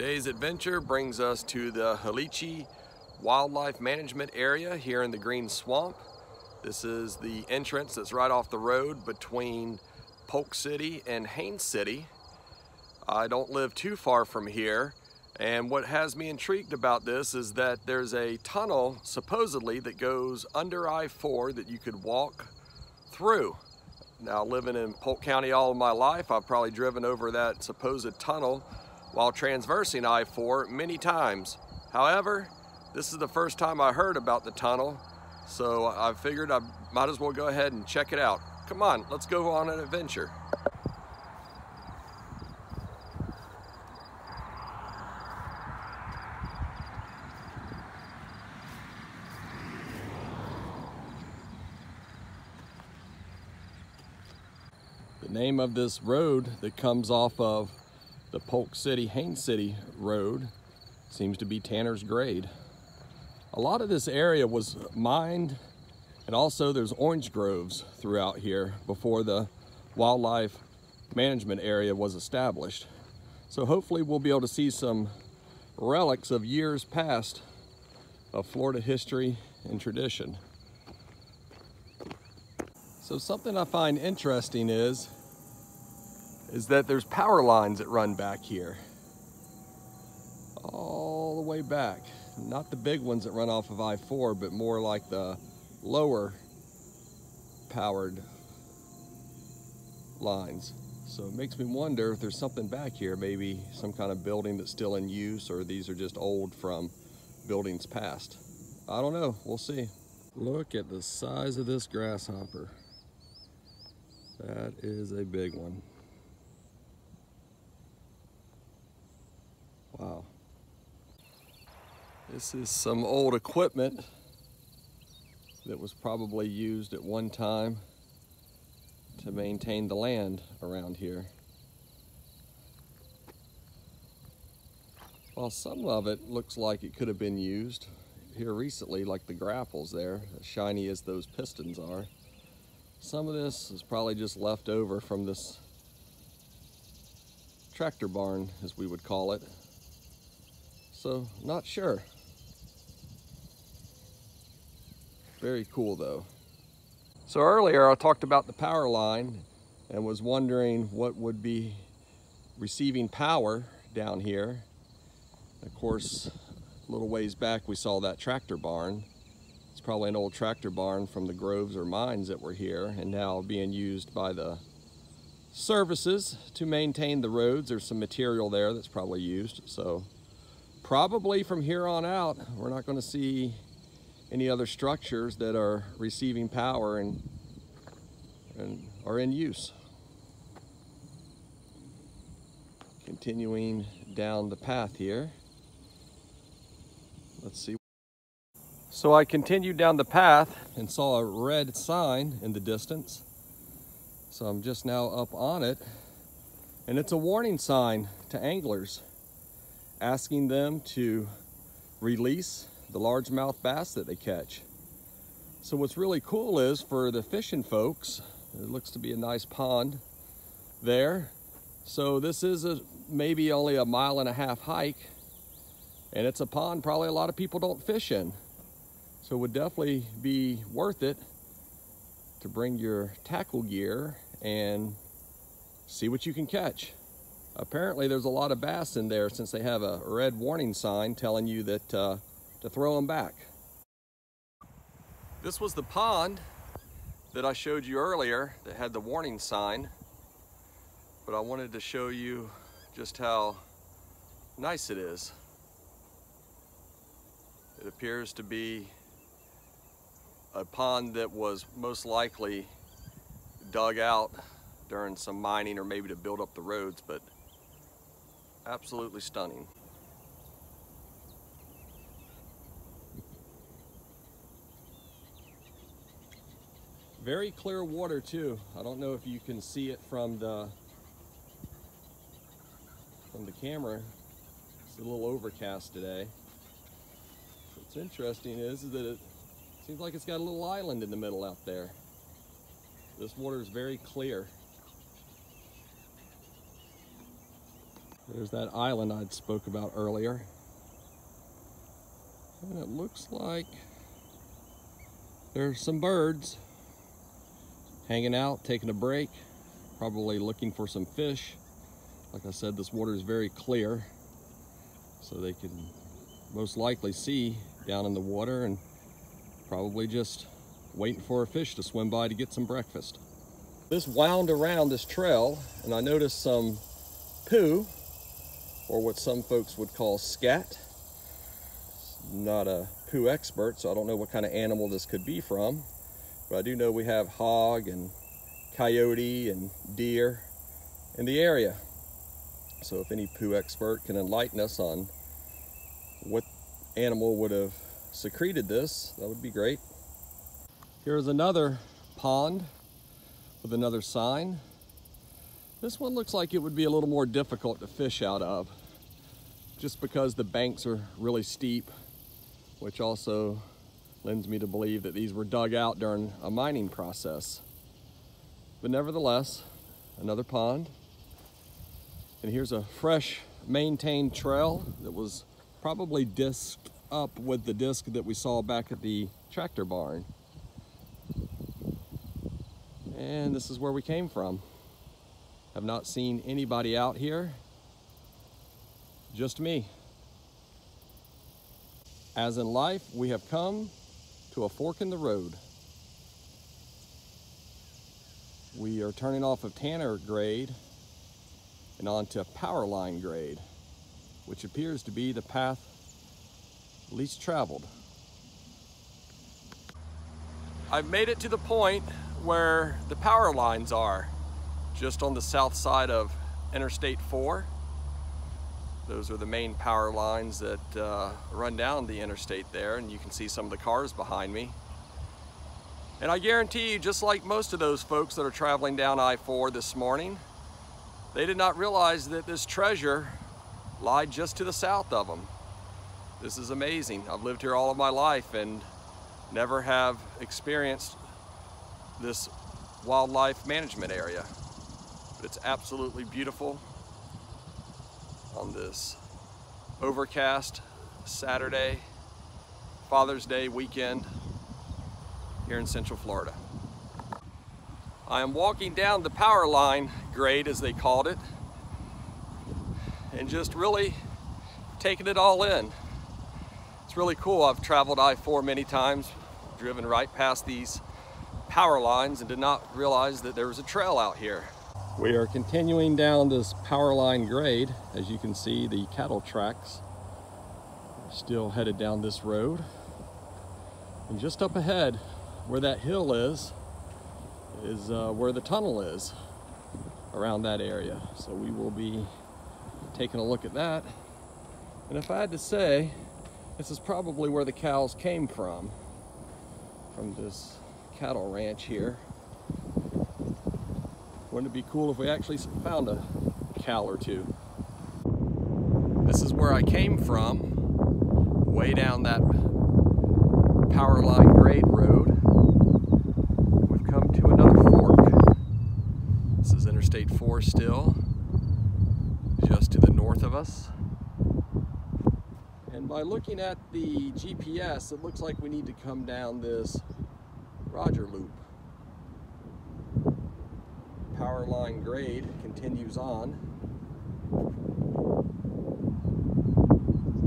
Today's adventure brings us to the Hilochee Wildlife Management Area here in the Green Swamp. This is the entrance that's right off the road between Polk City and Haines City. I don't live too far from here and what has me intrigued about this is that there's a tunnel supposedly that goes under I-4 that you could walk through. Now living in Polk County all of my life, I've probably driven over that supposed tunnel while transversing I-4 many times. However, this is the first time I heard about the tunnel, so I figured I might as well go ahead and check it out. Come on, let's go on an adventure. The name of this road that comes off of the Polk City, Haines City Road seems to be Tanner's Grade. A lot of this area was mined and also there's orange groves throughout here before the wildlife management area was established. So hopefully we'll be able to see some relics of years past of Florida history and tradition. So something I find interesting is, is that there's power lines that run back here. All the way back. Not the big ones that run off of I-4, but more like the lower powered lines. So it makes me wonder if there's something back here, maybe some kind of building that's still in use or these are just old from buildings past. I don't know, we'll see. Look at the size of this grasshopper. That is a big one. Wow. This is some old equipment that was probably used at one time to maintain the land around here. While some of it looks like it could have been used here recently, like the grapples there, as shiny as those pistons are, some of this is probably just left over from this tractor barn, as we would call it. So, not sure. Very cool though. So earlier I talked about the power line and was wondering what would be receiving power down here. Of course, a little ways back we saw that tractor barn. It's probably an old tractor barn from the groves or mines that were here and now being used by the services to maintain the roads. There's some material there that's probably used. So probably from here on out, we're not gonna see any other structures that are receiving power and, and are in use. Continuing down the path here. Let's see so I continued down the path and saw a red sign in the distance. So I'm just now up on it. And it's a warning sign to anglers asking them to release the largemouth bass that they catch. So what's really cool is for the fishing folks, it looks to be a nice pond there. So this is a maybe only a mile and a half hike and it's a pond probably a lot of people don't fish in. So it would definitely be worth it to bring your tackle gear and see what you can catch. Apparently there's a lot of bass in there since they have a red warning sign telling you that uh, to throw them back. This was the pond that I showed you earlier that had the warning sign, but I wanted to show you just how nice it is. It appears to be a pond that was most likely dug out during some mining or maybe to build up the roads, but absolutely stunning. Very clear water too. I don't know if you can see it from the from the camera. It's a little overcast today. What's interesting is, is that it Seems like it's got a little island in the middle out there. This water is very clear. There's that island I'd spoke about earlier. And it looks like there's some birds hanging out, taking a break, probably looking for some fish. Like I said, this water is very clear, so they can most likely see down in the water and probably just waiting for a fish to swim by to get some breakfast. This wound around this trail and I noticed some poo or what some folks would call scat. Not a poo expert, so I don't know what kind of animal this could be from, but I do know we have hog and coyote and deer in the area. So if any poo expert can enlighten us on what animal would have secreted this, that would be great. Here's another pond with another sign. This one looks like it would be a little more difficult to fish out of just because the banks are really steep, which also lends me to believe that these were dug out during a mining process. But nevertheless, another pond. And here's a fresh maintained trail that was probably disked up with the disc that we saw back at the tractor barn. And this is where we came from. Have not seen anybody out here, just me. As in life, we have come to a fork in the road. We are turning off of Tanner grade and onto power line grade, which appears to be the path least traveled. I've made it to the point where the power lines are, just on the south side of Interstate 4. Those are the main power lines that uh, run down the interstate there, and you can see some of the cars behind me. And I guarantee you, just like most of those folks that are traveling down I-4 this morning, they did not realize that this treasure lied just to the south of them. This is amazing. I've lived here all of my life and never have experienced this wildlife management area. But it's absolutely beautiful on this overcast Saturday, Father's Day weekend here in Central Florida. I am walking down the power line grade, as they called it, and just really taking it all in. It's really cool. I've traveled I-4 many times, driven right past these power lines and did not realize that there was a trail out here. We are continuing down this power line grade. As you can see, the cattle tracks are still headed down this road. And just up ahead, where that hill is, is uh, where the tunnel is around that area. So we will be taking a look at that. And if I had to say, this is probably where the cows came from, from this cattle ranch here. Wouldn't it be cool if we actually found a cow or two? This is where I came from, way down that power line grade road. We've come to another fork. This is Interstate 4 still, just to the north of us. And by looking at the GPS, it looks like we need to come down this Roger loop. Power line grade continues on.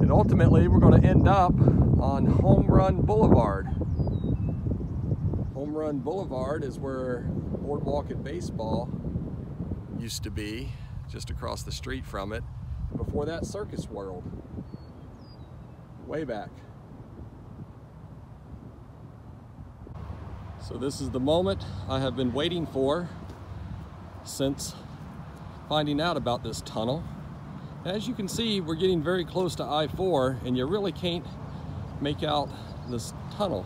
And ultimately, we're going to end up on Home Run Boulevard. Home Run Boulevard is where Boardwalk and Baseball used to be, just across the street from it. Before that, Circus World. Way back. So this is the moment I have been waiting for since finding out about this tunnel. As you can see, we're getting very close to I-4 and you really can't make out this tunnel.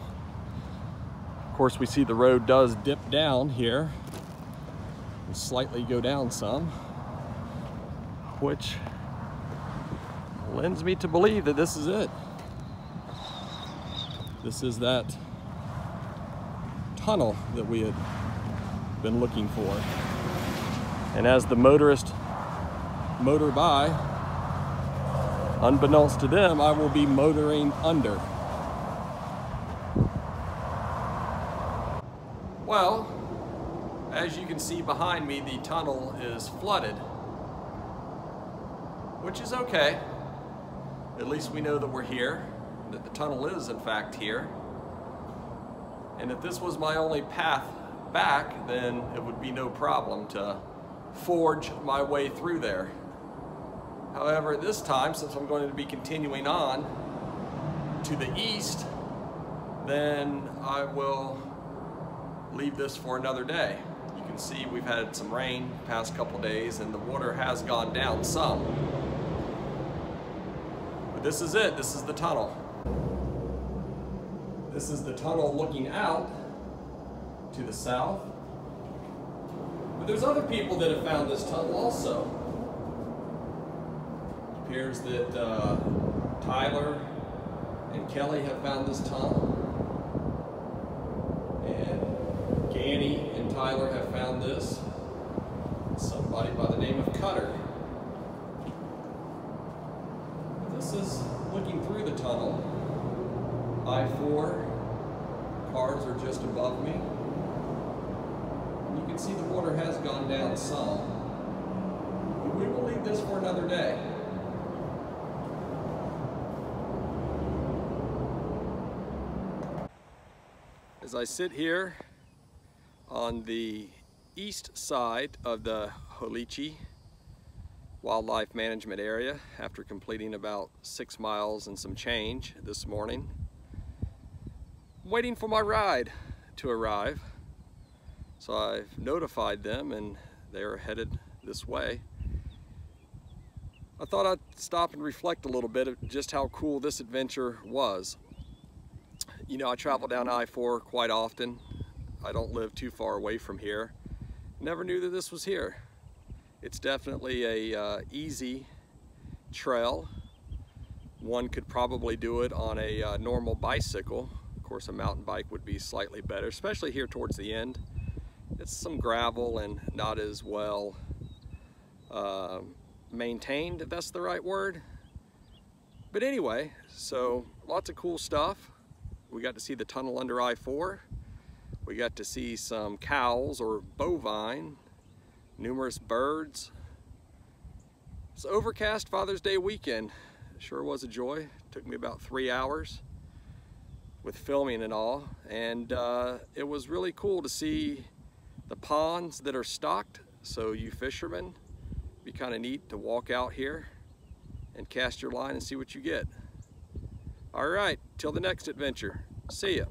Of course, we see the road does dip down here and slightly go down some, which lends me to believe that this is it. This is that tunnel that we had been looking for. And as the motorist motor by, unbeknownst to them, I will be motoring under. Well, as you can see behind me, the tunnel is flooded, which is okay. At least we know that we're here, that the tunnel is in fact here. And if this was my only path back, then it would be no problem to forge my way through there. However, this time, since I'm going to be continuing on to the east, then I will leave this for another day. You can see we've had some rain past couple days and the water has gone down some. But this is it, this is the tunnel. This is the tunnel looking out to the south. There's other people that have found this tunnel also. It appears that uh, Tyler and Kelly have found this tunnel. And Ganny and Tyler have found this. Somebody by the name of Cutter. This is looking through the tunnel. I-4 cars are just above me can see the water has gone down some. But we will leave this for another day. As I sit here on the east side of the Hilochee Wildlife Management Area after completing about six miles and some change this morning. waiting for my ride to arrive. So I've notified them and they're headed this way. I thought I'd stop and reflect a little bit of just how cool this adventure was. You know, I travel down I-4 quite often. I don't live too far away from here. Never knew that this was here. It's definitely a uh, easy trail. One could probably do it on a uh, normal bicycle. Of course, a mountain bike would be slightly better, especially here towards the end it's some gravel and not as well uh, maintained, if that's the right word. But anyway, so lots of cool stuff. We got to see the tunnel under I-4. We got to see some cows or bovine, numerous birds. It's overcast Father's Day weekend. sure was a joy. took me about three hours with filming and all. And uh, it was really cool to see the ponds that are stocked. So you fishermen, be kind of neat to walk out here and cast your line and see what you get. All right, till the next adventure. See ya.